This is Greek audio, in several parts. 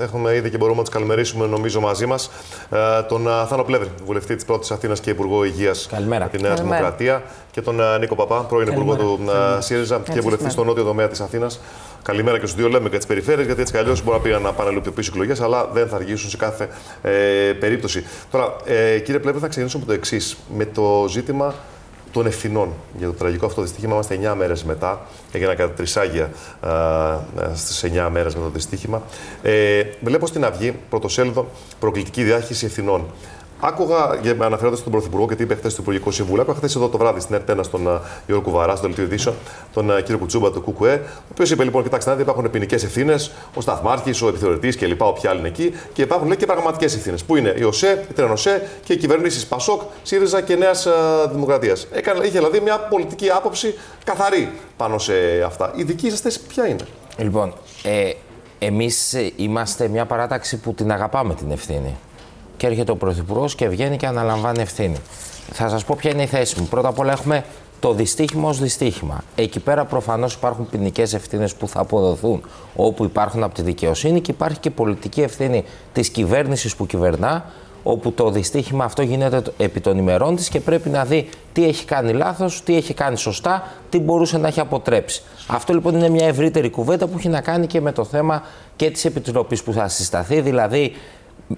Έχουμε ήδη και μπορούμε να του καλημερίσουμε νομίζω μαζί μας ε, τον ε, Θάνο Πλεύρη, βουλευτή της πρώτης Αθήνας και Υπουργό Υγείας Καλημέρα. τη Νέα Δημοκρατία, και τον ε, Νίκο Παπά, πρώην Υπουργό του ΣΥΡΙΖΑ και βουλευτή στο νότιο τομέα της Αθήνας. Καλημέρα και στους δύο. Λέμε και τις περιφέρειες, γιατί έτσι κι αλλιώς μπορεί να πήγαν να πάνε λίγο πίσω εκλογές, αλλά δεν θα αργήσουν σε κάθε ε, περίπτωση. Τώρα, ε, κύριε Πλεύρη, θα ξεκινήσουμε από το εξής. Με το ζήτημα των ευθυνών για το τραγικό αυτό δυστύχημα. Είμαστε 9 μέρες μετά. Έγιναν κατά τρισάγια στις 9 μέρες μετά το δυστύχημα. Ε, βλέπω στην Αυγή πρωτοσέλιδο προκλητική διάχυση ευθυνών. Άκουγα, αναφέροντα τον Πρωθυπουργό και τι είπε χθες στο Υπουργικό Συμβούλιο, άκουγα χθες εδώ το βράδυ στην ΕΡΤ1 στον Γιώργο Κουβαρά, στο Δελτίο Ειδήσεων, τον κύριο Κουτσούμπα του ΚΚΕ, ο οποίος είπε λοιπόν: Κοιτάξτε, να υπάρχουν ποινικές ευθύνες, ο σταθμάρχης, ο επιθεωρητής κλπ. Όποιοι άλλοι είναι εκεί. Και υπάρχουν λέει, και πραγματικές ευθύνες. Που είναι η ΟΣΕ, η Τρενοσέ και οι κυβερνήσεις Πασόκ, ΣΥΡΙΖΑ και Νέας Δημοκρατίας. Είχε δηλαδή μια πολιτική άποψη καθαρή πάνω σε αυτά. Η δική σας θέση ποια είναι; Λοιπόν, ε, εμείς είμαστε μια παράταξη που την αγαπάμε την ευθύνη και έρχεται ο Πρωθυπουργός και βγαίνει και αναλαμβάνει ευθύνη. Θα σας πω ποια είναι η θέση μου. Πρώτα απ' όλα έχουμε το δυστύχημα ως δυστύχημα. Εκεί πέρα προφανώς υπάρχουν ποινικές ευθύνες που θα αποδοθούν όπου υπάρχουν από τη δικαιοσύνη και υπάρχει και πολιτική ευθύνη της κυβέρνησης που κυβερνά, όπου το δυστύχημα αυτό γίνεται επί των ημερών της και πρέπει να δει τι έχει κάνει λάθος, τι έχει κάνει σωστά, τι μπορούσε να έχει αποτρέψει. Αυτό λοιπόν είναι μια ευρύτερη κουβέντα που έχει να κάνει και με το θέμα και της επιτροπής που θα συσταθεί, δηλαδή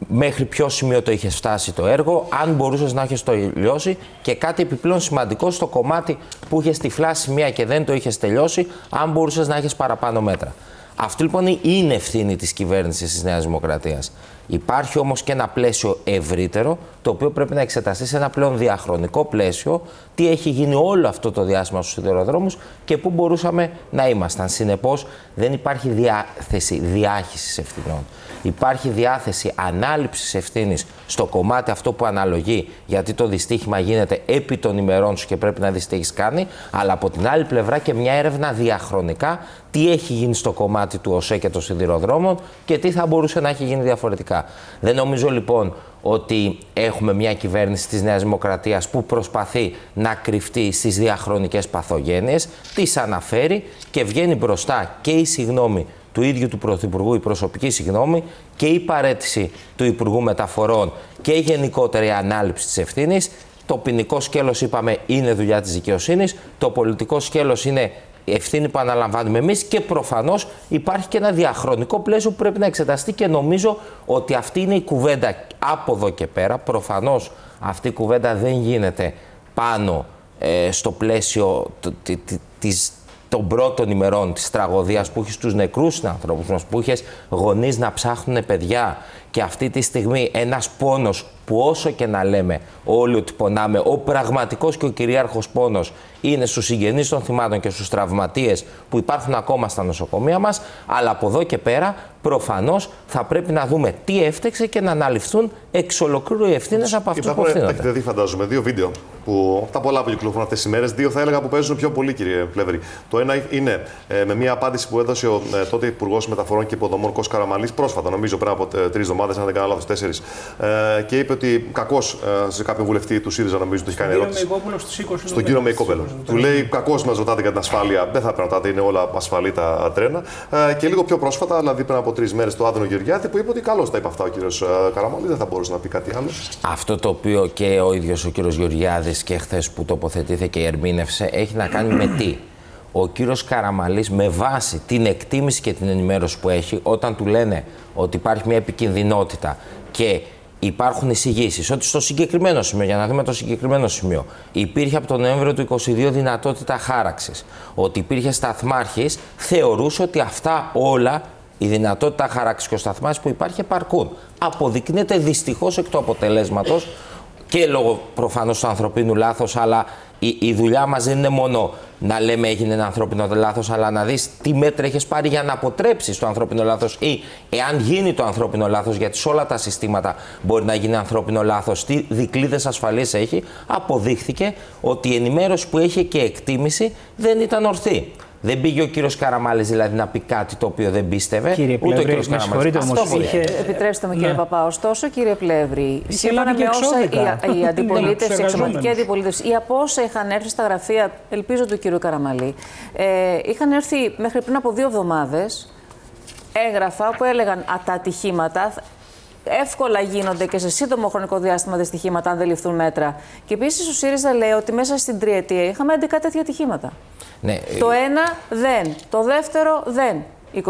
μέχρι ποιο σημείο το είχες φτάσει το έργο, αν μπορούσες να έχεις το τελειώσει και κάτι επιπλέον σημαντικό στο κομμάτι που είχες τυφλάσει μία και δεν το είχες τελειώσει, αν μπορούσες να έχεις παραπάνω μέτρα. Αυτό λοιπόν είναι ευθύνη της κυβέρνησης της Νέας Δημοκρατίας. Υπάρχει όμως και ένα πλαίσιο ευρύτερο, το οποίο πρέπει να εξεταστεί σε ένα πλέον διαχρονικό πλαίσιο, τι έχει γίνει όλο αυτό το διάστημα στους σιδηροδρόμους και πού μπορούσαμε να ήμασταν. Συνεπώς, δεν υπάρχει διάθεση διάχυσης ευθυνών. Υπάρχει διάθεση ανάληψης ευθύνης στο κομμάτι αυτό που αναλογεί, γιατί το δυστύχημα γίνεται επί των ημερών σου και πρέπει να δεις τι έχεις κάνει, αλλά από την άλλη πλευρά και μια έρευνα διαχρονικά τι έχει γίνει στο κομμάτι του ΟΣΕ και των σιδηροδρόμων και τι θα μπορούσε να έχει γίνει διαφορετικά. Δεν νομίζω λοιπόν ότι έχουμε μια κυβέρνηση της Νέας Δημοκρατίας που προσπαθεί να κρυφτεί στις διαχρονικές παθογένειες, τις αναφέρει και βγαίνει μπροστά και η συγνώμη του ίδιου του Πρωθυπουργού, η προσωπική συγγνώμη και η παρέτηση του Υπουργού Μεταφορών και η γενικότερη ανάληψη της ευθύνης. Το ποινικό σκέλος, είπαμε, είναι δουλειά της δικαιοσύνης. Το πολιτικό σκέλος είναι ευθύνη που αναλαμβάνουμε εμείς και προφανώς υπάρχει και ένα διαχρονικό πλαίσιο που πρέπει να εξεταστεί και νομίζω ότι αυτή είναι η κουβέντα από εδώ και πέρα. Προφανώς αυτή η κουβέντα δεν γίνεται πάνω ε, στο πλαίσιο της, των πρώτων ημερών της τραγωδίας που έχει στους νεκρούς ανθρώπους μας, που είχες γονείς να ψάχνουν παιδιά. Και αυτή τη στιγμή ένας πόνος που όσο και να λέμε όλοι ότι πονάμε, ο πραγματικός και ο κυρίαρχος πόνος είναι στους συγγενείς των θυμάτων και στους τραυματίες που υπάρχουν ακόμα στα νοσοκομεία μας, αλλά από εδώ και πέρα προφανώς θα πρέπει να δούμε τι έφτεξε και να αναλυφθούν εξ ολοκλήρου οι ευθύνες από αυτούς που ευθύνονται. Έχετε δει, φαντάζομαι, δύο βίντεο που τα πολλά που κυκλοφορούν αυτές τις ημέρες. Δύο θα έλεγα που παίζουν πιο πολύ, κύριε Πλεύρη. Το ένα είναι ε, με μια απάντηση που έδωσε ο ε, τότε Υπουργός Μεταφορών και Υποδομών Κώσ Καραμαλή πρόσφατα, νομίζω πριν από ε, τρεις εβδομάδες, αν δεν κάνω λάθος, τέσσερις. Ε, και είπε ότι κακώ ε, σε κάποιο βουλευτή του ΣΥΡΙΖΑ, νομίζω, του έχει κάνει ερώτηση. Στον κύριο Μεϊκόπελο. Του λέει κακώ μας ρωτάτε για την ασφάλεια. Δεν θα πρέπει να ρωτάτε, είναι όλα ασφαλή τα τρένα. Ε, και λίγο πιο πρόσφατα, δηλαδή πριν από τρεις μέρες, το Άδωνο Γεωργιάτη που είπε ότι καλώς τα είπε αυτά ο κύριος Καραμαλή, δεν θα μπορούσε να πει κάτι άλλο. Αυτό το οποίο και ο ίδιος ο κύριος Γεωργιάδης και χθες που τοποθετήθηκε και ερμήνευσε έχει να κάνει με τι; Ο κύριος Καραμαλής με βάση την εκτίμηση και την ενημέρωση που έχει όταν του λένε ότι υπάρχει μια επικινδυνότητα και υπάρχουν εισηγήσεις ότι στο συγκεκριμένο σημείο, για να δούμε το συγκεκριμένο σημείο, υπήρχε από τον Νοέμβριο του 22 δυνατότητα χάραξης. Ότι υπήρχε σταθμάρχης, θεωρούσε ότι αυτά όλα, η δυνατότητα χάραξης και ο σταθμάρχης που υπάρχει, επαρκούν. Αποδεικνύεται δυστυχώς εκ του αποτελέσματος και λόγω προφανώς του ανθρωπίνου λάθος, αλλά η, η δουλειά μας δεν είναι μόνο να λέμε έγινε ένα ανθρώπινο λάθος, αλλά να δεις τι μέτρα έχει πάρει για να αποτρέψεις το ανθρώπινο λάθος ή εάν γίνει το ανθρώπινο λάθος, γιατί σε όλα τα συστήματα μπορεί να γίνει ανθρώπινο λάθος, τι δικλείδες ασφαλεία έχει, αποδείχθηκε ότι η ενημέρωση που έχει και εκτίμηση δεν ήταν ορθή. Δεν πήγε ο κύριος Καραμάλης δηλαδή να πει κάτι το οποίο δεν πίστευε. Κύριε ούτε ο κύριος Καραμάλης. Είχε... Επιτρέψτε μου, κύριε ναι. Παπά. Ωστόσο, κύριε Πλεύρη, σύμφωνα με όσα η, η αντιπολίτευση, η εξωματική αντιπολίτευση ή από όσα είχαν έρθει στα γραφεία, ελπίζω του κύριου Καραμαλή, ε, είχαν έρθει μέχρι πριν από δύο εβδομάδες έγγραφα που έλεγαν «Α, τα ατυχήματα εύκολα γίνονται και σε σύντομο χρονικό διάστημα δυστυχήματα αν δεν ληφθούν μέτρα. Και επίσης ο ΣΥΡΙΖΑ λέει ότι μέσα στην τριετία είχαμε 11 τέτοια ατυχήματα. Ναι. Το ένα δεν. Το δεύτερο δεν. 20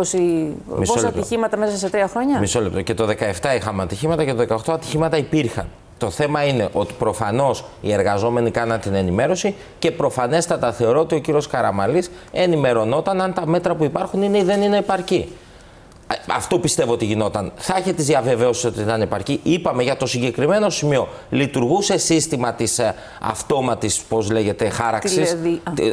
πόσα ατυχήματα μέσα σε τρία χρόνια. Μισό λεπτό. Και το 17 είχαμε ατυχήματα και το 18 ατυχήματα υπήρχαν. Το θέμα είναι ότι προφανώς οι εργαζόμενοι κάναν την ενημέρωση και προφανέστατα θεωρώ ότι ο κύριος Καραμαλής ενημερωνόταν αν τα μέτρα που υπάρχουν είναι ή δεν είναι επαρκή. Αυτό πιστεύω ότι γινόταν. Θα έχει τι διαβεβαιώσει ότι ήταν επαρκή. Είπαμε για το συγκεκριμένο σημείο. Λειτουργούσε σύστημα της ε, αυτόματης, πώς λέγεται, χάραξης;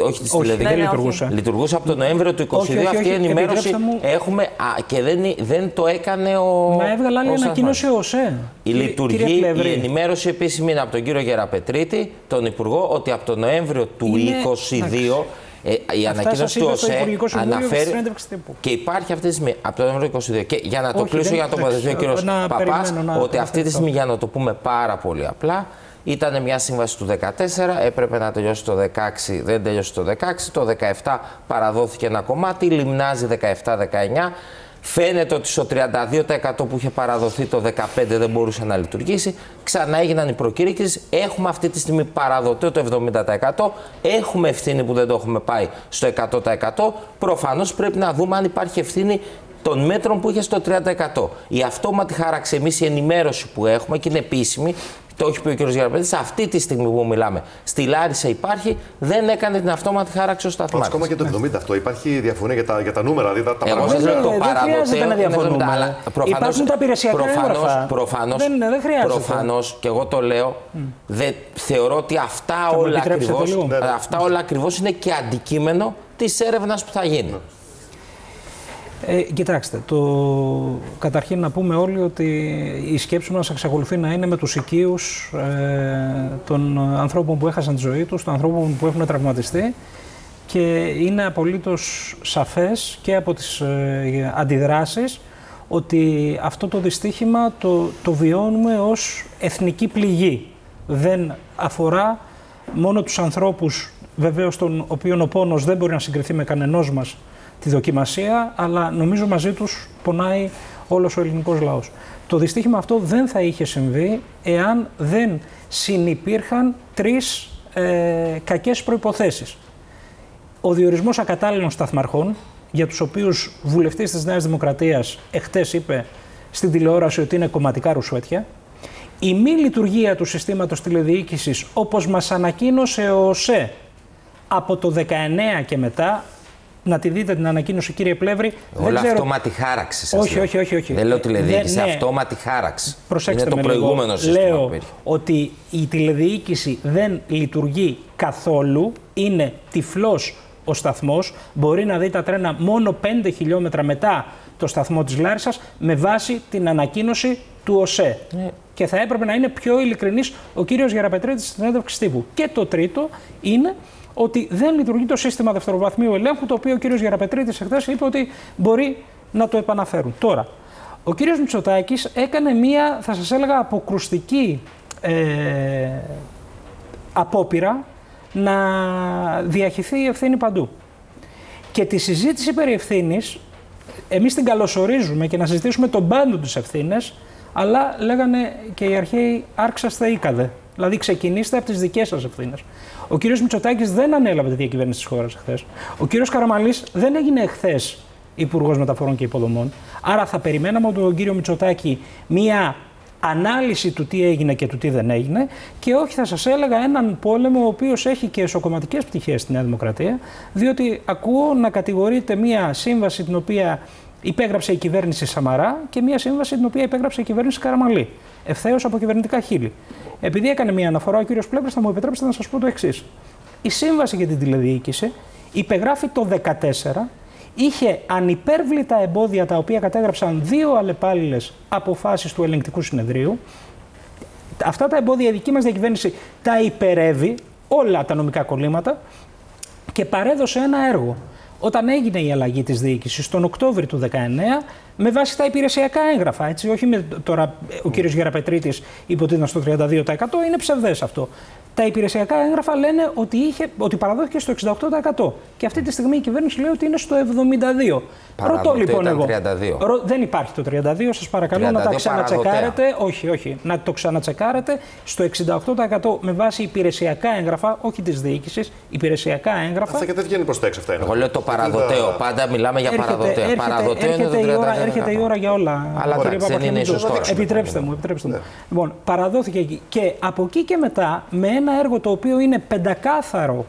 Όχι της τηλεδί. Δεν λειτουργούσε. Λειτουργούσε από το Νοέμβριο του 2022. Αυτή η ενημέρωση έχουμε. Α, και δεν, δεν το έκανε ο. Μα έβγαλε άλλη ανακοίνωση ο ΟΣΕ. Η λειτουργή, η ενημέρωση επίσημη είναι από τον κύριο Γεραπετρίτη, τον Υπουργό, ότι από το Νοέμβριο του 2022 ε, η ανακοίνωση του ΟΣΕ αναφέρει. Και υπάρχει αυτή τη στιγμή από το νούμερο 22. Και για να το Όχι, κλείσω, για να το ο κύριος Παπάς, ότι αυτή τη στιγμή, για να το πούμε πάρα πολύ απλά, ήταν μια σύμβαση του 2014, έπρεπε να τελειώσει το 2016, δεν τελειώσει το 2016. Το 2017 παραδόθηκε ένα κομμάτι, λιμνάζει 17-19. Φαίνεται ότι στο 32% που είχε παραδοθεί το 15% δεν μπορούσε να λειτουργήσει. Ξανά έγιναν οι προκήρυξεις. Έχουμε αυτή τη στιγμή παραδοτεί το 70%. Έχουμε ευθύνη που δεν το έχουμε πάει στο 100%. Προφανώς πρέπει να δούμε αν υπάρχει ευθύνη των μέτρων που είχε στο 30%. Η αυτόματη χάραξη, εμείς η ενημέρωση που έχουμε και είναι επίσημη, το έχει πει ο κ. Γεραπέτης, αυτή τη στιγμή που μιλάμε, στη Λάρισα υπάρχει, δεν έκανε την αυτόματη χάραξη ο σταθμό. Ακόμα και το 70 αυτό. Υπάρχει διαφωνία για τα, για τα νούμερα. Δηλαδή τα, Εγώ σα λέω το παραδοτέο. Δεν διαφωνούμε. Αλλά Υπάρχουν τα υπηρεσιακά προφανώς, προφανώς, δεν, δεν χρειάζεται. Προφανώς και εγώ το λέω, mm. δεν, θεωρώ ότι αυτά όλα, ακριβώς, αυτά όλα ακριβώς είναι και αντικείμενο της έρευνας που θα γίνει. Ε, κοιτάξτε, το... καταρχήν να πούμε όλοι ότι η σκέψη μας εξακολουθεί να είναι με τους οικείους ε, των ανθρώπων που έχασαν τη ζωή τους, των ανθρώπων που έχουν τραυματιστεί και είναι απολύτως σαφές και από τις ε, αντιδράσεις ότι αυτό το δυστύχημα το, το βιώνουμε ως εθνική πληγή. Δεν αφορά μόνο τους ανθρώπους βεβαίως των οποίων ο πόνος δεν μπορεί να συγκριθεί με κανενός μας τη δοκιμασία, αλλά νομίζω μαζί τους πονάει όλος ο ελληνικός λαός. Το δυστύχημα αυτό δεν θα είχε συμβεί εάν δεν συνυπήρχαν τρεις ε, κακές προϋποθέσεις. Ο διορισμός ακατάλληλων σταθμαρχών, για τους οποίους βουλευτής της Νέας Δημοκρατίας εχθές είπε στην τηλεόραση ότι είναι κομματικά ρουσουέτια, η μη λειτουργία του συστήματος τηλεδιοίκησης, όπως μας ανακοίνωσε ο ΟΣΕ από το 19 και μετά, να τη δείτε την ανακοίνωση, κύριε Πλεύρη. Όλα ξέρω... αυτόματη χάραξης. όχι, όχι, όχι, όχι. Δεν λέω τηλεδιοίκηση, ναι. αυτόματη χάραξη. Προσέξτε Είναι το προηγούμενο λίγο. σύστημα. Λέω ότι η τηλεδιοίκηση δεν λειτουργεί καθόλου. Είναι τυφλός ο σταθμός. Μπορεί να δει τα τρένα μόνο 5 χιλιόμετρα μετά το σταθμό της Λάρισας με βάση την ανακοίνωση του ΟΣΕ. Ναι. Και θα έπρεπε να είναι πιο ειλικρινής ο κύριος Γεραπετρέτη στην έντευξη τύπου. Και το τρίτο είναι ότι δεν λειτουργεί το σύστημα δευτεροβαθμίου ελέγχου, το οποίο ο κύριος Γεραπετρίτης εχθές είπε ότι μπορεί να το επαναφέρουν. Τώρα, ο κύριος Μητσοτάκης έκανε μία, θα σας έλεγα, αποκρουστική ε, απόπειρα να διαχυθεί η ευθύνη παντού. Και τη συζήτηση περί ευθύνης, εμείς την καλωσορίζουμε και να συζητήσουμε τον πάντο της ευθύνες, αλλά λέγανε και οι αρχαίοι άρξαστε ήκαδε. Δηλαδή ξεκινήστε από τις δικές σας ευθύνες. Ο κύριος Μητσοτάκης δεν ανέλαβε τη διακυβέρνηση της χώρας εχθές. Ο κύριος Καραμαλής δεν έγινε εχθές Υπουργός Μεταφορών και Υποδομών. Άρα θα περιμέναμε από τον κύριο Μητσοτάκη μία ανάλυση του τι έγινε και του τι δεν έγινε και όχι θα σας έλεγα έναν πόλεμο ο οποίος έχει και εσωκομματικές πτυχές στη Νέα Δημοκρατία διότι ακούω να κατηγορείται μία σύμβαση την οποία υπέγραψε η κυβέρνηση Σαμαρά και μία σύμβαση την οποία υπέγραψε η κυβέρνηση Καραμαλή ευθέως από κυβερνητικά χείλη. Επειδή έκανε μια αναφορά ο κύριος Πλεύρης, θα μου επιτρέψετε να σας πω το εξής. Η σύμβαση για την τηλεδιοίκηση υπεγράφει το 2014, είχε ανυπέρβλητα εμπόδια τα οποία κατέγραψαν δύο αλλεπάλληλες αποφάσεις του ελεγκτικού συνεδρίου. Αυτά τα εμπόδια η δική μας διακυβέρνηση τα υπερεύει όλα τα νομικά κολλήματα και παρέδωσε ένα έργο όταν έγινε η αλλαγή της διοίκησης τον Οκτώβριο του 2019 με βάση τα υπηρεσιακά έγγραφα. Έτσι, όχι με, τώρα ο κύριος Γεραπετρίτης είπε ότι ήταν στο 32%, είναι ψευδές αυτό. Τα υπηρεσιακά έγγραφα λένε ότι, είχε, ότι παραδόθηκε στο 68%. Και αυτή τη στιγμή η κυβέρνηση λέει ότι είναι στο 72%. Ρωτώ λοιπόν εγώ. 32. δεν υπάρχει το 32, σας παρακαλώ να τα ξανατσεκάρετε. Όχι, όχι. Να το ξανατσεκάρετε στο 68% με βάση υπηρεσιακά έγγραφα, όχι της διοίκησης, υπηρεσιακά έγγραφα. Αυτά και δεν βγαίνει προς τα έξω αυτά. Εγώ λέω το παραδοτέο. Πάντα μιλάμε για παραδοτέο. Έρχεται, παραδοτέο έρχεται, είναι το 32%. Η ώρα, έρχεται η ώρα για όλα. Αλλά δεν είναι σωστό. Επιτρέψτε μου. Επιτρέψτε μου. Ναι. Λοιπόν, παραδόθηκε εκεί. Και από εκεί και μετά, με ένα έργο το οποίο είναι πεντακάθαρο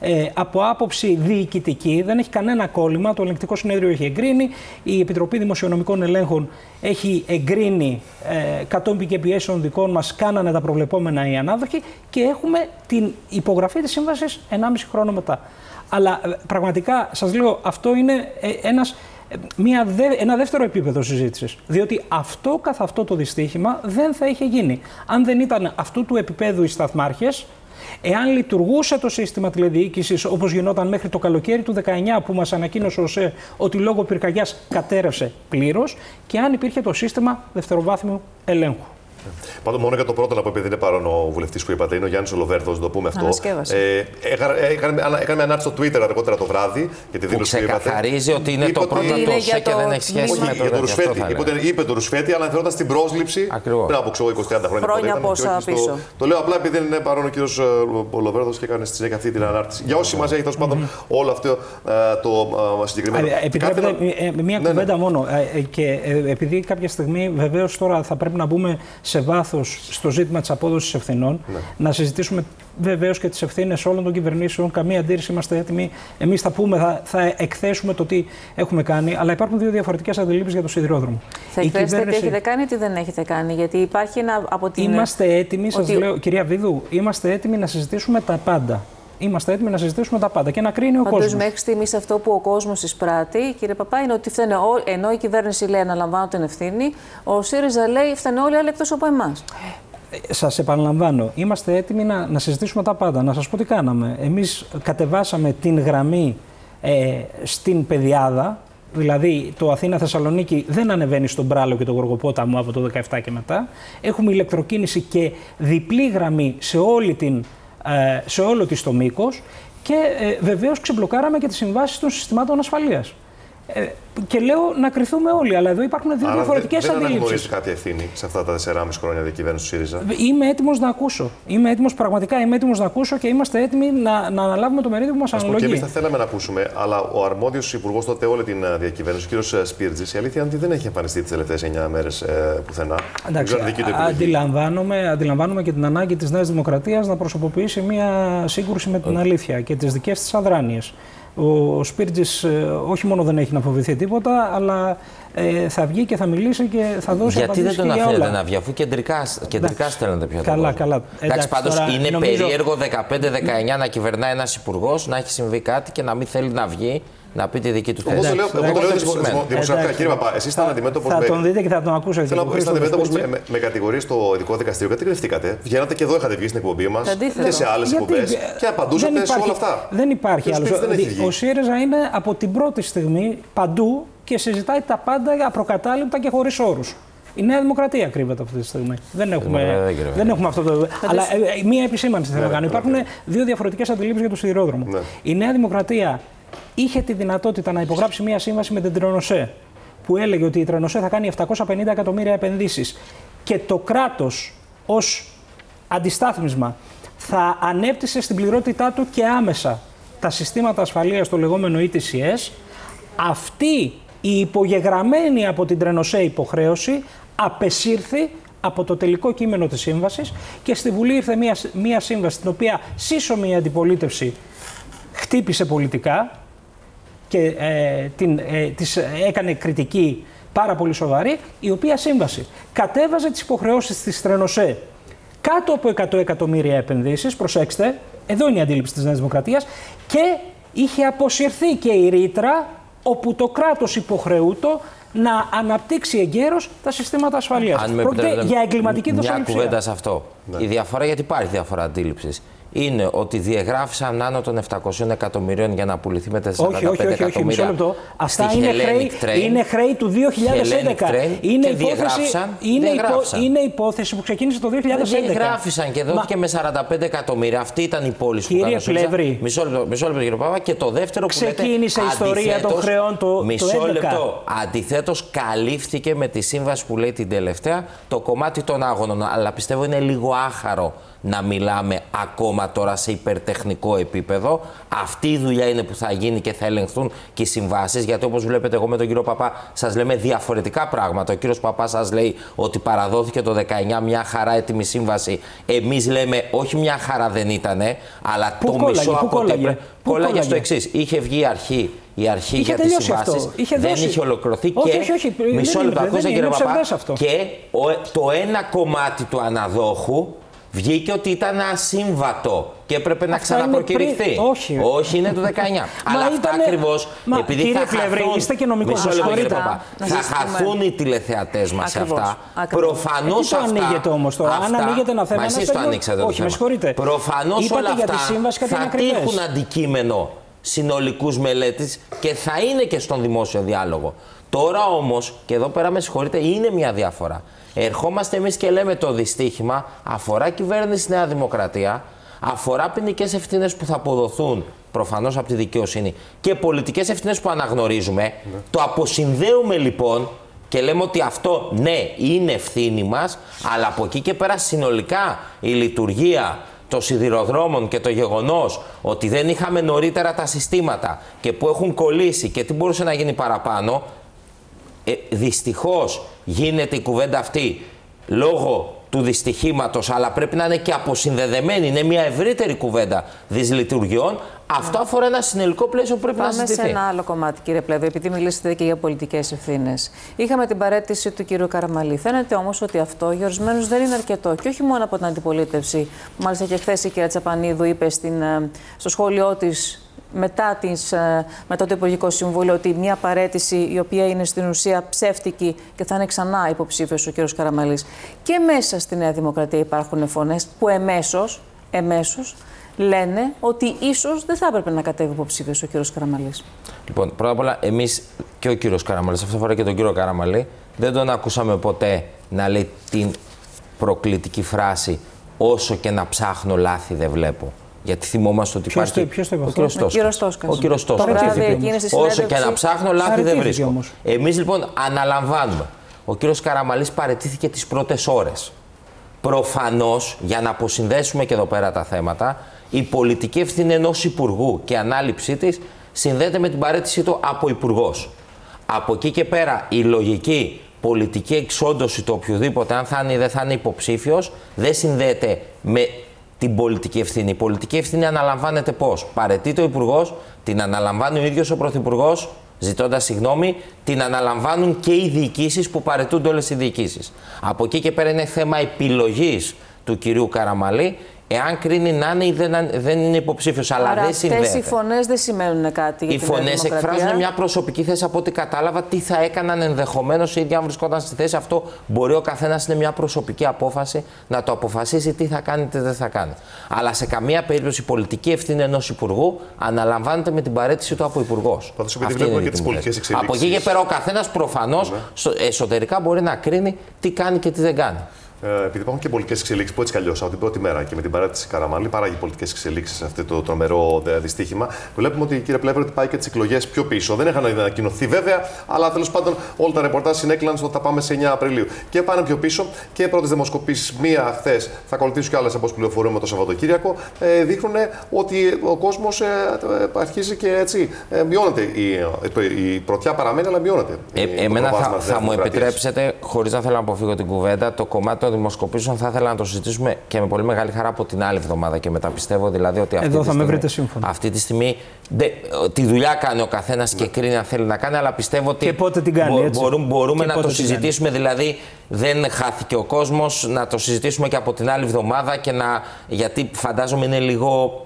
ε, από άποψη διοικητική, δεν έχει κανένα κόλλημα. Το ελεγκτικό συνέδριο έχει εγκρίνει, η Επιτροπή Δημοσιονομικών Ελέγχων έχει εγκρίνει ε, κατόπιν και πιέσεων δικών μας, κάνανε τα προβλεπόμενα οι ανάδοχοι και έχουμε την υπογραφή της σύμβασης 1,5 χρόνο μετά. Αλλά ε, πραγματικά σας λέω, αυτό είναι ε, ένας, ε, μια, ένα δεύτερο επίπεδο συζήτησης. Διότι αυτό καθ' αυτό το δυστύχημα δεν θα είχε γίνει. Αν δεν ήταν αυτού του επίπεδου οι σταθμάρχες, Εάν λειτουργούσε το σύστημα τηλεδιοίκησης όπως γινόταν μέχρι το καλοκαίρι του 19 που μας ανακοίνωσε ο ΣΕ ότι λόγω πυρκαγιάς κατέρευσε πλήρως και αν υπήρχε το σύστημα δευτεροβάθμιου ελέγχου. Πάντως, μόνο για το πρώτο να πω, επειδή είναι παρόν ο βουλευτής που είπατε, είναι ο Γιάννης Ολοβέρδος, να το πούμε αυτό. Ε, έκανε, έκανε μια ανάρτηση στο Twitter αργότερα το βράδυ για τη δήλωση που είπατε. Ξεκαθαρίζει ότι είναι το πρώτο το ΣΕ και δεν έχει σχέση με το για το Ρουσφέτη. Είπε το Ρουσφέτη, αλλά αναφερόταν στην πρόσληψη πριν από 20-30 χρόνια. Χρόνια πόσα πίσω. Το λέω απλά επειδή είναι παρόν ο κύριος ε, Ολοβέρδος και έκανε στη συνέχεια αυτή την ανάρτηση. Για όσοι μας έχει τέλος πάντων όλο αυτό ε, το ε, συγκεκριμένο. Επιτρέπετε μία ναι, κουβέντα ναι. μόνο. Και επειδή κάποια στιγμή βεβαίως τώρα θα πρέπει να μπούμε σε βάθος στο ζήτημα της απόδοσης ευθυνών, ναι. να συζητήσουμε βεβαίως και τις ευθύνες όλων των κυβερνήσεων. Καμία αντίρρηση είμαστε έτοιμοι. Εμείς θα πούμε, θα, θα εκθέσουμε το τι έχουμε κάνει, αλλά υπάρχουν δύο διαφορετικές αντιλήψεις για το σιδηρόδρομο. Θα εκθέσετε κυβέρνηση... τι έχετε κάνει ή τι δεν έχετε κάνει, γιατί υπάρχει ένα από την. Είμαστε έτοιμοι, ότι... σα λέω, κυρία Βίδου, είμαστε έτοιμοι να συζητήσουμε τα πάντα. Είμαστε έτοιμοι να συζητήσουμε τα πάντα και να κρίνει ο κόσμος. Πάντω, μέχρι στιγμής αυτό που ο κόσμος εισπράττει, κύριε Παπά, είναι ότι φταίνε ό, ενώ η κυβέρνηση λέει αναλαμβάνω την ευθύνη, ο ΣΥΡΙΖΑ λέει φταίνε όλοι άλλοι εκτός από εμάς. Σας επαναλαμβάνω, είμαστε έτοιμοι να, να συζητήσουμε τα πάντα. Να σας πω τι κάναμε. Εμείς κατεβάσαμε την γραμμή ε, στην Πεδιάδα, Δηλαδή το Αθήνα-Θεσσαλονίκη δεν ανεβαίνει στον Πράλο και τον Γοργοπόταμο από το 17 και μετά. Έχουμε ηλεκτροκίνηση και διπλή γραμμή σε όλη την ε, σε όλο της το μήκος και ε, βεβαίως ξεμπλοκάραμε και τις συμβάσεις των συστημάτων ασφαλείας. Ε, και λέω να κρυθούμε όλοι, αλλά εδώ υπάρχουν δύο διαφορετικές αντιλήψει. Δεν αναγνωρίζεις κάποια ευθύνη σε αυτά τα 4,5 χρόνια διακυβέρνησης του ΣΥΡΙΖΑ; Είμαι έτοιμος να ακούσω. Είμαι έτοιμος, πραγματικά είμαι έτοιμος να ακούσω και είμαστε έτοιμοι να, να αναλάβουμε το μερίδιο που μας αναλογεί. Και εμείς θα θέλαμε να ακούσουμε, αλλά ο αρμόδιος υπουργός τότε όλη την ε, διακυβέρνηση, ο κ. Σπίρτζης, η αλήθεια είναι ότι δεν έχει εμφανιστεί τις τελευταίες 9 μέρες ε, πουθενά. Εντάξει, αντιλαμβάνομαι, αντιλαμβάνομαι και την ανάγκη της Νέας Δημοκρατίας να προσωποποιήσει μια σύγκρουση με την αλήθεια και τις δικές της αδράνειες. Ο Σπίρτζης ε, όχι μόνο δεν έχει να φοβηθεί τίποτα, αλλά ε, θα βγει και θα μιλήσει και θα δώσει Γιατί δεν τον αφήνετε να βγει, αφού κεντρικά, κεντρικά στέλνετε πια Καλά, καλά. Εντάξει, πάντως είναι νομίζω... περίεργο 15-19 να κυβερνάει ένας υπουργός, να έχει συμβεί κάτι και να μην θέλει να βγει να πει τη δική του θέση. Εγώ το λέω, δημοσιογραφικά. Κύριε Παπά, εσείς ήταν αντιμέτωπος. Θα τον δείτε και θα τον ακούσετε. Θέλω να πω, είστε αντιμέτωπος με, με κατηγορίες στο ειδικό δικαστήριο. Γιατί κρυφτήκατε. Βγαίνατε και εδώ, είχατε βγει στην εκπομπή μας και σε άλλες εκπομπές και απαντούσατε σε όλα αυτά. Δεν υπάρχει άλλος. Ο ΣΥΡΙΖΑ είναι από την πρώτη στιγμή παντού και συζητάει τα πάντα απροκατάληπτα και χωρίς όρους. Η Νέα Δημοκρατία κρύβεται αυτή τη στιγμή. Δεν έχουμε, δεν έχουμε αυτό το. Αλλά ε, ε, μία επισήμανση θέλω να κάνω. Υπάρχουν δύο διαφορετικές αντιλήψεις για το σιδηρόδρομο. Ναι. Η Νέα Δημοκρατία είχε τη δυνατότητα να υπογράψει μία σύμβαση με την Τρενοσέ που έλεγε ότι η Τρενοσέ θα κάνει 750 εκατομμύρια επενδύσεις. Και το κράτος ως αντιστάθμισμα θα ανέπτυσε στην πληρότητά του και άμεσα τα συστήματα ασφαλείας, το λεγόμενο ETCS, αυτή η υπογεγραμμένη από την Τρενοσέ υποχρέωση απεσύρθη από το τελικό κείμενο της σύμβασης και στη Βουλή ήρθε μια, μια σύμβαση την οποία σύσσωμη η αντιπολίτευση χτύπησε πολιτικά και ε, την, ε, της έκανε κριτική πάρα πολύ σοβαρή, η οποία σύμβαση κατέβαζε τις υποχρεώσεις της Τρενοσέ κάτω από 100 εκατομμύρια επενδύσεις, προσέξτε, εδώ είναι η αντίληψη της Νέας Δημοκρατίας, και είχε αποσυρθεί και η ρήτρα όπου το κράτος υποχρεούτο να αναπτύξει εγκαίρως τα συστήματα ασφαλείας. Αν Πρόκειται για εγκληματική δοσοληψία. Μια κουβέντα σε αυτό. Ναι. Η διαφορά, γιατί υπάρχει διαφορά αντίληψης; Είναι ότι διαγράφησαν άνω των 700 εκατομμυρίων για να πουληθεί με 45 όχι, όχι, όχι, όχι, μισό λεπτό. Αυτά είναι χρέη, Train, είναι χρέη του 2011. είναι, και υπόθεση, είναι, υπό, είναι υπόθεση που ξεκίνησε το 2011. Διαγράφησαν και δόθηκε Μα... με 45 εκατομμύρια. Αυτή ήταν η πώληση που έκανε Πλεύρη. Μισό λεπτό, μισό λεπτό κύριε Παπά. Και το δεύτερο που Ξεκίνησε η ιστορία των χρεών το, μισό το 11. λεπτό. Αντιθέτως, καλύφθηκε με τη σύμβαση που λέει την τελευταία το κομμάτι των άγωνων. Αλλά πιστεύω είναι λίγο άχαρο να μιλάμε ακόμα τώρα σε υπερτεχνικό επίπεδο. Αυτή η δουλειά είναι που θα γίνει και θα ελεγχθούν και οι συμβάσεις. Γιατί όπως βλέπετε, εγώ με τον κύριο Παπά σας λέμε διαφορετικά πράγματα. Ο κύριος Παπά σας λέει ότι παραδόθηκε το 19 μια χαρά έτοιμη σύμβαση. Εμείς λέμε όχι μια χαρά δεν ήταν, αλλά το κόλλαγε, μισό από Κόλλαγε στο εξής. Είχε βγει η αρχή η αρχή είχε για τις συμβάσεις δεν είχε ολοκληρωθεί όχι, και. Όχι, όχι, μισό λεπτό, ακούστε κύριε Παπά. Και το ένα κομμάτι του αναδόχου Βγήκε ότι ήταν ασύμβατο και έπρεπε να ξαναπροκηρυχθεί. Όχι. Όχι, είναι το 19. Αλλά αυτά ακριβώς. Επειδή κύριε θα Πλευρή, χαθούν... είστε και νομικός Θα χαθούν οι τηλεθεατές μας σε αυτά. Προφανώς αυτά. το ανοίγετε όμως τώρα; Αν ανοίγετε ένα θέμα. Μα εσεί το ανοίξατε. Όχι, με συγχωρείτε. Προφανώς όλα αυτά θα τύχουν αντικείμενο συνολικούς μελέτης και θα είναι και στον δημόσιο διάλογο. Τώρα όμως, και εδώ πέρα με συγχωρείτε, είναι μια διαφορά. Ερχόμαστε εμείς και λέμε το δυστύχημα αφορά κυβέρνηση Νέα Δημοκρατία, αφορά ποινικές ευθύνες που θα αποδοθούν προφανώς από τη δικαιοσύνη και πολιτικές ευθύνες που αναγνωρίζουμε. Ναι. Το αποσυνδέουμε λοιπόν και λέμε ότι αυτό ναι είναι ευθύνη μας, αλλά από εκεί και πέρα συνολικά η λειτουργία των σιδηροδρόμων και το γεγονός ότι δεν είχαμε νωρίτερα τα συστήματα και που έχουν κολλήσει και τι μπορούσε να γίνει παραπάνω, ε, δυστυχώς γίνεται η κουβέντα αυτή λόγω του δυστυχήματος, αλλά πρέπει να είναι και αποσυνδεδεμένη. Είναι μια ευρύτερη κουβέντα δυσλειτουργιών. Αυτό αφορά ένα συνολικό πλαίσιο που πρέπει Πάμε να συζητηθεί. σε ένα άλλο κομμάτι, κύριε Πλεύρη, επειδή μιλήσατε και για πολιτικές ευθύνες. Είχαμε την παρέτηση του κύριου Καραμαλή. Φαίνεται όμως ότι αυτό για ορισμένους δεν είναι αρκετό. Και όχι μόνο από την αντιπολίτευση. Μάλιστα και χθες η κυρία Τσαπανίδου είπε στην, ε, στο σχόλιο της μετά, τις, ε, μετά το Υπουργικό Συμβούλιο ότι μια παρέτηση η οποία είναι στην ουσία ψεύτικη και θα είναι ξανά υποψήφιος ο κ. Καραμαλής. Και μέσα στη Νέα Δημοκρατία υπάρχουν φωνές που εμέσως, εμέσως λένε ότι ίσως δεν θα έπρεπε να κατέβει υποψήφιος ο κ. Καραμαλής. Λοιπόν, πρώτα απ' όλα εμείς και ο κ. Καραμαλής, αυτό φορά και τον κύριο Καραμαλή, δεν τον ακούσαμε ποτέ να λέει την προκλητική φράση «όσο και να ψάχνω λάθη δεν βλέπω». Γιατί θυμόμαστε ότι ποιος υπάρχει. Ποιος το είπε αυτό, ο κύριος Τόσκας. Ο κύριος Τόσκας. Όσο και να ψάχνω, λάθη δεν βρίσκω. Εμείς λοιπόν αναλαμβάνουμε. Ο κύριος Καραμαλής παρετήθηκε τις πρώτες ώρες. Προφανώς, για να αποσυνδέσουμε και εδώ πέρα τα θέματα, η πολιτική ευθύνη ενός υπουργού και ανάληψή της συνδέεται με την παρέτησή του από υπουργός. Από εκεί και πέρα η λογική πολιτική εξόντωση του οποιοδήποτε, αν θα είναι ή δεν θα είναι υποψήφιος, δεν συνδέεται με την πολιτική ευθύνη. Η πολιτική ευθύνη αναλαμβάνεται πώς; Παρετείται ο Υπουργός, την αναλαμβάνει ο ίδιος ο Πρωθυπουργός, ζητώντας συγγνώμη, την αναλαμβάνουν και οι διοικήσεις που παρετούνται όλες οι διοικήσεις. Από εκεί και πέρα είναι θέμα επιλογής του κυρίου Καραμαλή εάν κρίνει να είναι ή δεν, δεν είναι υποψήφιος. Αλλά δεν συνδέεται. Αυτές οι φωνές δεν σημαίνουν κάτι. Οι φωνές εκφράζουν μια προσωπική θέση από ό,τι κατάλαβα. Τι θα έκαναν ενδεχομένως οι ίδιοι αν βρισκόταν στη θέση. Αυτό μπορεί ο καθένας είναι μια προσωπική απόφαση να το αποφασίσει τι θα κάνει, τι δεν θα κάνει. Αλλά σε καμία περίπτωση η πολιτική ευθύνη ενός υπουργού αναλαμβάνεται με την παρέτηση του από υπουργός. Πάντως επειδή βλέπουμε και τις πολιτικές εξελίξει. Από εκεί και πέρα ο καθένας προφανώς ναι. εσωτερικά μπορεί να κρίνει τι κάνει και τι δεν κάνει. Ε, επειδή υπάρχουν και πολιτικές εξελίξεις που έτσι κι αλλιώς από την πρώτη μέρα και με την παράτηση Καραμαλή παράγει πολιτικές εξελίξεις σε αυτό το τρομερό δυστύχημα. Βλέπουμε ότι κύριε Πλεύρη ότι πάει και τις εκλογές πιο πίσω. Δεν είχαν ανακοινωθεί βέβαια, αλλά τέλος πάντων όλα τα ρεπορτάζ συνέκλαναν ότι θα πάμε σε 9 Απριλίου. Και πάνε πιο πίσω και πρώτες δημοσκοπήσεις, μία χθες, θα ακολουθήσουν και άλλες από πληροφορούμε το Σαββατοκύριακο, ε, δείχνουν ότι ο κόσμος ε, αρχίζει και έτσι. Ε, μειώνεται. Η, η πρωτιά παραμένει, αλλά μειώνεται. Ε, εμένα θα, θα μου επιτρέψετε, χωρίς να θέλω να αποφύγω την κουβέντα, το κομμάτι των δημοσκοπήσεων θα ήθελα να το συζητήσουμε και με πολύ μεγάλη χαρά από την άλλη εβδομάδα και μεταπιστεύω δηλαδή ότι αυτή, Εδώ τη, θα στιγμή, βρείτε σύμφωνο. αυτή τη στιγμή δε, τη δουλειά κάνει ο καθένας και ναι. κρίνει αν θέλει να κάνει, αλλά πιστεύω ότι και πότε την κάνει, έτσι. μπορούμε, μπορούμε να το συζητήσουμε. Δηλαδή, δεν χάθηκε ο κόσμος, να το συζητήσουμε και από την άλλη εβδομάδα και να. Γιατί φαντάζομαι είναι λίγο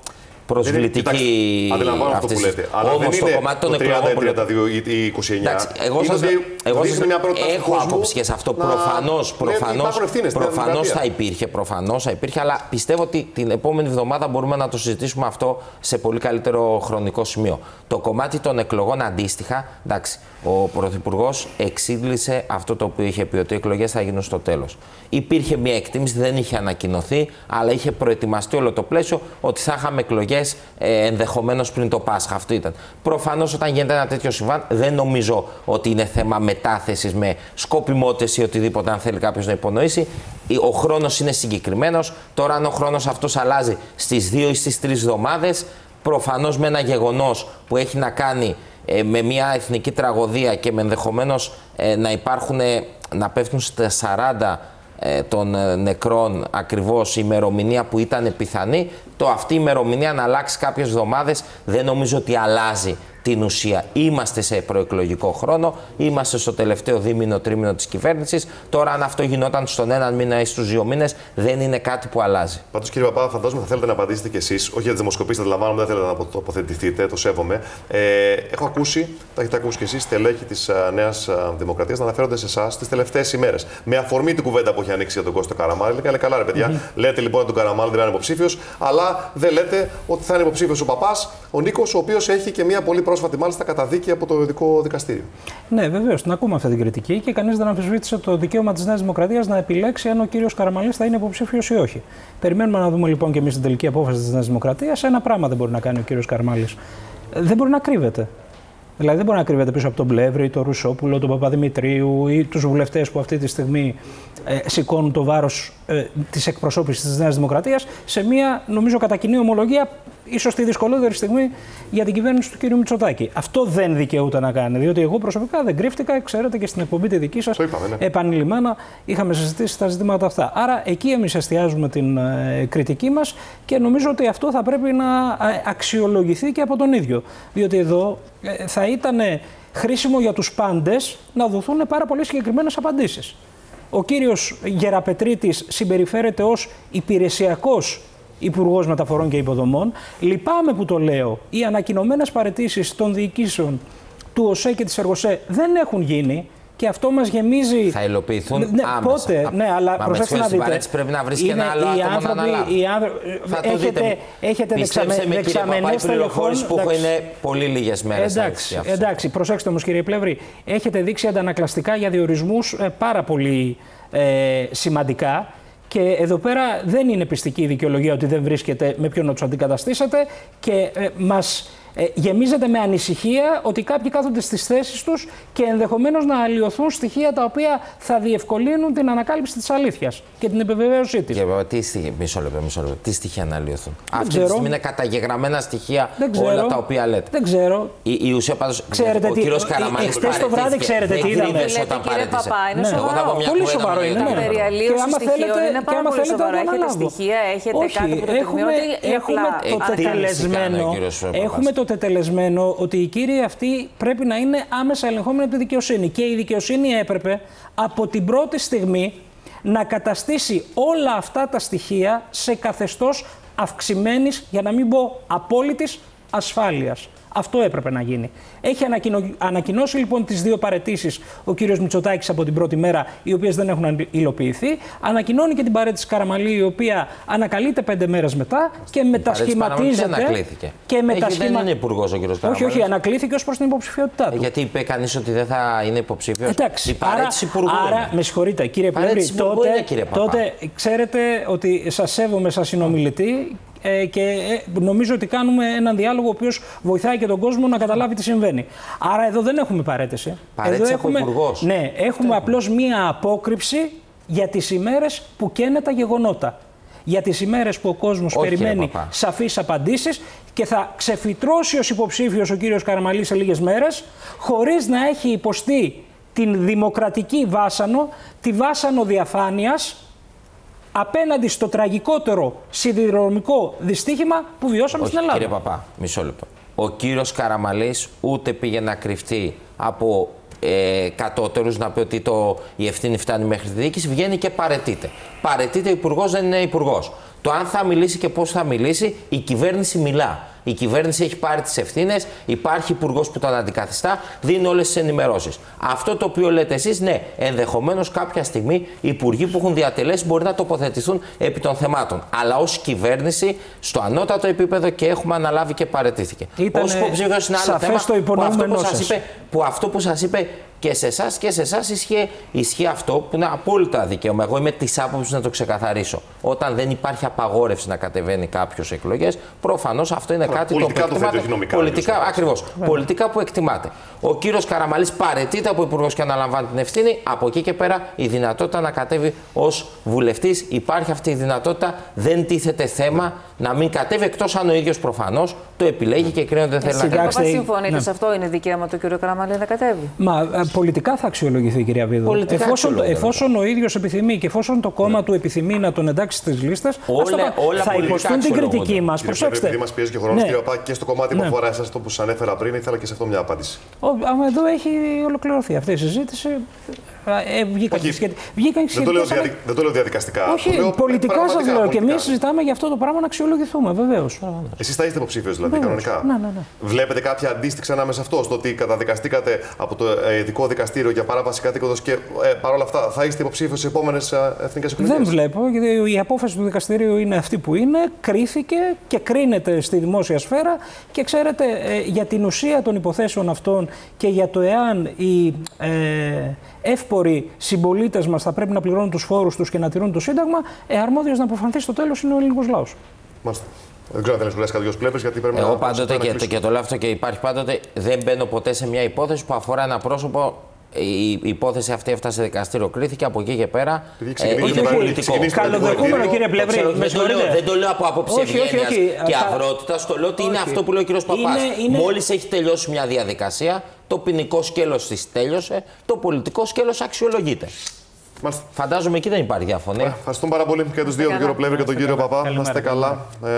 προσβλητική. Αντιλαμβάνω αυτό που λέτε. Αλλά Όμως, δεν είναι κομμάτι των εκλογών. 30, 32 ή 29. Εντάξει, εγώ σας, εγώ σας, μια έχω άποψη και σε αυτό. Προφανώς προφανώς, προφανώς θα υπήρχε. Προφανώς θα υπήρχε. Αλλά πιστεύω ότι την επόμενη εβδομάδα μπορούμε να το συζητήσουμε αυτό σε πολύ καλύτερο χρονικό σημείο. Το κομμάτι των εκλογών αντίστοιχα, εντάξει, ο Πρωθυπουργός εξήγησε αυτό το οποίο είχε πει, ότι οι εκλογές θα γίνουν στο τέλος. Υπήρχε μια εκτίμηση, δεν είχε ανακοινωθεί, αλλά είχε προετοιμαστεί όλο το πλαίσιο ότι θα είχαμε εκλογές ε, ενδεχομένως πριν το Πάσχα. Αυτό ήταν. Προφανώς όταν γίνεται ένα τέτοιο συμβάν, δεν νομίζω ότι είναι θέμα μετάθεσης με σκοπιμότητες ή οτιδήποτε, αν θέλει κάποιος να υπονοήσει. Ο χρόνος είναι συγκεκριμένος. Τώρα, αν ο χρόνος αυτός αλλάζει στις 2 ή στις 3 εβδομάδες, προφανώς με ένα γεγονός που έχει να κάνει ε, με μια εθνική τραγωδία και με ενδεχομένως ε, να υπάρχουν, ε, να πέφτουν στα 40 των νεκρών ακριβώς η ημερομηνία που ήταν πιθανή, το αυτή η ημερομηνία να αλλάξει κάποιες εβδομάδες δεν νομίζω ότι αλλάζει την ουσία. Είμαστε σε προεκλογικό χρόνο, είμαστε στο τελευταίο δίμηνο, τρίμηνο της κυβέρνησης. Τώρα, αν αυτό γινόταν στον έναν μήνα ή στους δύο μήνες, δεν είναι κάτι που αλλάζει. Πάντως, κύριε Παπά, φαντάζομαι θα θέλετε να απαντήσετε κι εσείς, όχι για τι δημοσκοπήσει, αντιλαμβάνομαι, δεν θέλετε να τοποθετηθείτε, το σέβομαι. Ε, έχω ακούσει, τα έχετε ακούσει κι εσείς, στελέχη της Νέας Δημοκρατίας να αναφέρονται σε εσάς τις τελευταίες ημέρες. Με αφορμή την κουβέντα που έχει ανοίξει για τον Κώστο Καραμάλη, λέει καλά, ρε παιδιά, mm-hmm. λέτε λοιπόν ότι τον Καραμάλη δεν είναι υποψήφιος, αλλά δεν λέτε ότι θα είναι υποψήφιος ο παπάς, ο Νίκος, ο οποίος έχει και μια πολύ πρόσφατη μάλιστα καταδίκη από το ειδικό δικαστήριο. Ναι, βεβαίως, την ακούμε αυτή την κριτική και κανείς δεν αμφισβήτησε το δικαίωμα της Νέας Δημοκρατίας να επιλέξει αν ο κύριος Καραμαλής θα είναι υποψήφιος ή όχι. Περιμένουμε να δούμε λοιπόν και εμείς την τελική απόφαση της Νέας Δημοκρατίας. Ένα πράγμα δεν μπορεί να κάνει ο κύριος Καραμαλή. Δεν μπορεί να κρύβεται. Δηλαδή δεν μπορεί να κρύβεται πίσω από τον Πλεύρη, τον Ρουσόπουλο, τον Παπαδημητρίου ή τους βουλευτές που αυτή τη στιγμή ε, σηκώνουν το βάρος ε, της εκπροσώπησης της Νέας Δημοκρατίας σε μια νομίζω κατά κοινή ομολογία ίσως τη δυσκολότερη στιγμή για την κυβέρνηση του κ. Μητσοτάκη. Αυτό δεν δικαιούται να κάνει. Διότι εγώ προσωπικά δεν κρύφτηκα, ξέρετε και στην εκπομπή τη δική σας ναι. επανειλημμένα είχαμε συζητήσει τα ζητήματα αυτά. Άρα εκεί εμείς εστιάζουμε την ε, κριτική μας και νομίζω ότι αυτό θα πρέπει να ε, αξιολογηθεί και από τον ίδιο. Διότι εδώ ε, θα ήταν χρήσιμο για τους πάντες να δοθούν πάρα πολύ συγκεκριμένες απαντήσεις. Ο κύριος Γεραπετρίτης συμπεριφέρεται ως υπηρεσιακός Υπουργός Μεταφορών και Υποδομών. Λυπάμαι που το λέω. Οι ανακοινωμένες παρετήσεις των διοικήσεων του ΟΣΕ και της ΕΡΓΟΣΕ δεν έχουν γίνει και αυτό μας γεμίζει. Θα υλοποιηθούν ναι, άμεσα. Πότε, ναι, αλλά Μα προσέξτε να δείτε. πρέπει να βρεις και ένα άλλο άτομο άνθρωποι, να αναλάβει. Οι άνθρωποι, θα το έχετε, δείτε. έχετε δεξαμενές τηλεφώνου. που είναι πολύ λίγες μέρες. Εντάξει, εντάξει, προσέξτε όμως κύριε Πλεύρη, έχετε δείξει αντανακλαστικά για διορισμούς ε, πάρα πολύ ε, σημαντικά. Και εδώ πέρα δεν είναι πιστική η δικαιολογία ότι δεν βρίσκεται με ποιον να τους αντικαταστήσετε και ε, μας ε, γεμίζεται με ανησυχία ότι κάποιοι κάθονται στις θέσεις τους και ενδεχομένως να αλλοιωθούν στοιχεία τα οποία θα διευκολύνουν την ανακάλυψη της αλήθειας και την επιβεβαίωσή της. τι στοιχεία, μισό λεπτό, μισό λεπτό. Τι στοιχεία να αλλοιωθούν. Αυτή τη στιγμή είναι καταγεγραμμένα στοιχεία όλα τα οποία λέτε. Δεν ξέρω. Η, η ουσία πάντως. Ξέρετε ο κύριος Καραμάνη. Χθε το βράδυ ξέρετε τι είδαμε. Όταν παρέτησε. είναι σοβαρό. Πολύ σοβαρό είναι. Και άμα θέλετε, είναι πάρα πολύ σοβαρό. Έχετε στοιχεία, έχετε κάτι που το Έχουμε το τετελεσμένο. Έχουμε το τετελεσμένο ότι οι κύριοι αυτοί πρέπει να είναι άμεσα ελεγχόμενοι από τη δικαιοσύνη. Και η δικαιοσύνη έπρεπε από την πρώτη στιγμή να καταστήσει όλα αυτά τα στοιχεία σε καθεστώς αυξημένης, για να μην πω απόλυτης, ασφάλειας. Αυτό έπρεπε να γίνει. Έχει ανακοινώσει λοιπόν τις δύο παρετήσεις ο κύριος Μητσοτάκης από την πρώτη μέρα, οι οποίες δεν έχουν υλοποιηθεί. Ανακοινώνει και την παρέτηση Καραμαλή, η οποία ανακαλείται πέντε μέρες μετά και μετασχηματίζεται. Ανακλήθηκε. Και μετασχημα... δεν είναι υπουργός ο κύριος Καραμαλή. Όχι, όχι, ανακλήθηκε ως προς την υποψηφιότητά του. γιατί είπε κανείς ότι δεν θα είναι υποψήφιος; Εντάξει, η παρέτηση άρα, υπουργού. Άρα, με συγχωρείτε, κύριε Πλεύρη, τότε, τότε ξέρετε ότι σας σέβομαι σαν συνομιλητή ε, και ε, νομίζω ότι κάνουμε έναν διάλογο ο οποίος βοηθάει και τον κόσμο να καταλάβει τι συμβαίνει. Άρα εδώ δεν έχουμε παρέτηση. Παρέτηση εδώ έχουμε, υπουργός. Ναι, έχουμε απλώς μία απόκρυψη για τις ημέρες που καίνε τα γεγονότα. Για τις ημέρες που ο κόσμος περιμένει σαφείς απαντήσεις και θα ξεφυτρώσει ως υποψήφιος ο κύριος Καραμαλής σε λίγες μέρες χωρίς να έχει υποστεί την δημοκρατική βάσανο, τη βάσανο διαφάνειας απέναντι στο τραγικότερο σιδηροδρομικό δυστύχημα που βιώσαμε στην Ελλάδα. Κύριε Παπά, μισό λεπτό. Ο κύριος Καραμαλής ούτε πήγε να κρυφτεί από ε, κατώτερους να πει ότι το, η ευθύνη φτάνει μέχρι τη διοίκηση, βγαίνει και παρετείται. Παρετείται ο υπουργός, δεν είναι υπουργός. Το αν θα μιλήσει και πώς θα μιλήσει, η κυβέρνηση μιλά. Η κυβέρνηση έχει πάρει τις ευθύνες, υπάρχει υπουργός που τον αντικαθιστά, δίνει όλες τις ενημερώσεις. Αυτό το οποίο λέτε εσείς, ναι, ενδεχομένως κάποια στιγμή οι υπουργοί που έχουν διατελέσει μπορεί να τοποθετηθούν επί των θεμάτων. Αλλά ως κυβέρνηση, στο ανώτατο επίπεδο και έχουμε αναλάβει και παρετήθηκε. Ω υποψήφιος είναι άλλο θέμα που αυτό που, σας είπε, που αυτό που σας είπε και σε εσάς και σε εσάς ισχύει, ισχύει αυτό που είναι απόλυτα δικαίωμα. Εγώ είμαι της άποψης να το ξεκαθαρίσω. Όταν δεν υπάρχει απαγόρευση να κατεβαίνει κάποιος εκλογές, προφανώς αυτό είναι κάτι το οποίο εκτιμάται. Νομικά, πολιτικά, ακριβώς. Πολιτικά που εκτιμάται. Ο κύριος Καραμαλής παρετείται από υπουργός και αναλαμβάνει την ευθύνη. Από εκεί και πέρα η δυνατότητα να κατέβει ως βουλευτής. Υπάρχει αυτή η δυνατότητα. Δεν τίθεται θέμα να μην κατέβει εκτός αν ο ίδιος προφανώς το επιλέγει και κρίνει ότι δεν θέλει να κατέβει. συμφωνείτε ναι. σε αυτό, είναι δικαίωμα του κ. Καραμαλή να κατέβει; Μα ε, πολιτικά θα αξιολογηθεί, κυρία Βίδου. εφόσον, εφόσον ο ίδιος επιθυμεί και εφόσον το κόμμα ναι. του επιθυμεί να τον εντάξει στις λίστες, θα υποστούν την κριτική μας. Προσέξτε. Επειδή μας πιέζει και ο χρόνος, ναι. κύριε και στο κομμάτι που ναι. αφορά εσάς το που σας ανέφερα πριν, ήθελα και σε αυτό μια απάντηση. άμα εδώ έχει ολοκληρωθεί αυτή η συζήτηση. Ε, βγήκαν Όχι, σχετι... βγήκαν δεν, το λέω διαδικ... δεν το λέω διαδικαστικά. Όχι, λέω πολιτικά σας λέω. Και εμείς συζητάμε για αυτό το πράγμα να αξιολογηθούμε, βεβαίως. Εσείς θα είστε υποψήφιος δηλαδή, βεβαίως. κανονικά. Ναι, ναι, ναι. Βλέπετε κάποια αντίστοιξη ανάμεσα αυτό, στο ότι καταδικαστήκατε από το ε, ειδικό δικαστήριο για παράβαση κατοίκοντο και ε, παρόλα αυτά θα είστε υποψήφιος στις επόμενες εθνικές εκλογές; Δεν βλέπω, γιατί η απόφαση του δικαστηρίου είναι αυτή που είναι, κρίθηκε και κρίνεται στη δημόσια σφαίρα και ξέρετε ε, για την ουσία των υποθέσεων αυτών και για το εάν η ε, εύποροι συμπολίτες μας θα πρέπει να πληρώνουν τους φόρους τους και να τηρούν το Σύνταγμα, ε, αρμόδιος να αποφανθεί στο τέλος είναι ο ελληνικός λαός. Μάλιστα. Δεν ξέρω αν θέλεις να κάτι δύο πλέπε, γιατί πρέπει Εγώ να. Εγώ πάντοτε και, το, και το λέω αυτό και υπάρχει πάντοτε, δεν μπαίνω ποτέ σε μια υπόθεση που αφορά ένα πρόσωπο η υπόθεση αυτή έφτασε σε δικαστήριο, κρίθηκε από εκεί και πέρα. Ε, όχι, πολιτικό. Καλοδεχούμενο, κύριε Πλεύρη. Δεν το λέω από άποψη ευγένειας και αγρότητας. Το λέω ότι είναι αυτό που λέει ο κύριο Παπάς. Μόλις έχει τελειώσει μια διαδικασία, το ποινικό σκέλος της τέλειωσε, το πολιτικό σκέλος αξιολογείται. Μάλιστα. Φαντάζομαι εκεί δεν υπάρχει διαφωνία. Ευχαριστούμε πάρα πολύ και τους δύο, τον κύριο Πλεύρη και τον κύριο Παπά. Να είστε καλά. Ε,